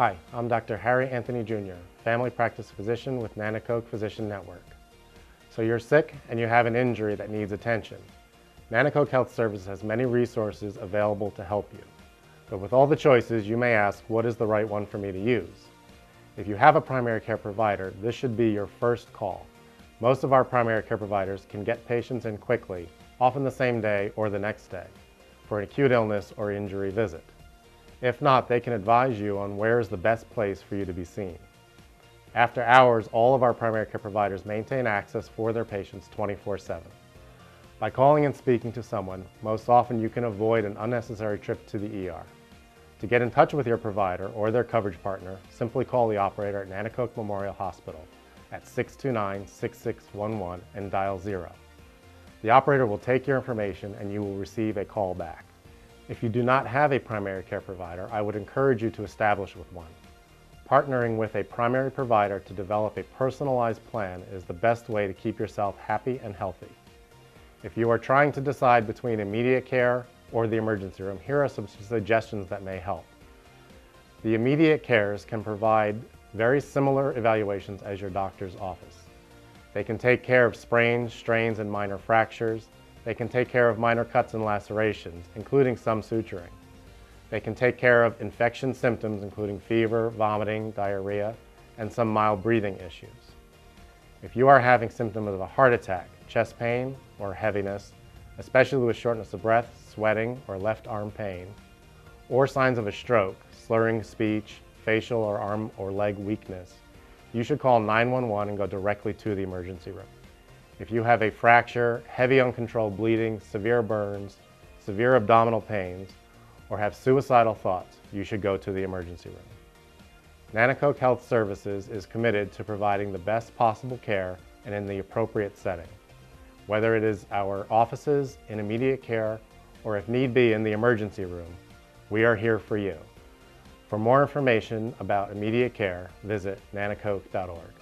Hi, I'm Dr. Harry Anthony Jr., family practice physician with Nanticoke Physician Network. So you're sick and you have an injury that needs attention. Nanticoke Health Service has many resources available to help you. But with all the choices, you may ask, what is the right one for me to use? If you have a primary care provider, this should be your first call. Most of our primary care providers can get patients in quickly, often the same day or the next day, for an acute illness or injury visit. If not, they can advise you on where is the best place for you to be seen. After hours, all of our primary care providers maintain access for their patients 24-7. By calling and speaking to someone, most often you can avoid an unnecessary trip to the ER. To get in touch with your provider or their coverage partner, simply call the operator at Nanticoke Memorial Hospital at 629-6611 and dial zero. The operator will take your information and you will receive a call back. If you do not have a primary care provider, I would encourage you to establish with one. Partnering with a primary provider to develop a personalized plan is the best way to keep yourself happy and healthy. If you are trying to decide between immediate care or the emergency room, here are some suggestions that may help. The immediate cares can provide very similar evaluations as your doctor's office. They can take care of sprains, strains, and minor fractures, they can take care of minor cuts and lacerations, including some suturing. They can take care of infection symptoms, including fever, vomiting, diarrhea, and some mild breathing issues. If you are having symptoms of a heart attack, chest pain, or heaviness, especially with shortness of breath, sweating, or left arm pain, or signs of a stroke, slurring speech, facial or arm or leg weakness, you should call 911 and go directly to the emergency room. If you have a fracture, heavy uncontrolled bleeding, severe burns, severe abdominal pains, or have suicidal thoughts, you should go to the emergency room. Nanticoke Health Services is committed to providing the best possible care and in the appropriate setting. Whether it is our offices in immediate care or if need be in the emergency room, we are here for you. For more information about immediate care, visit nanticoke.org.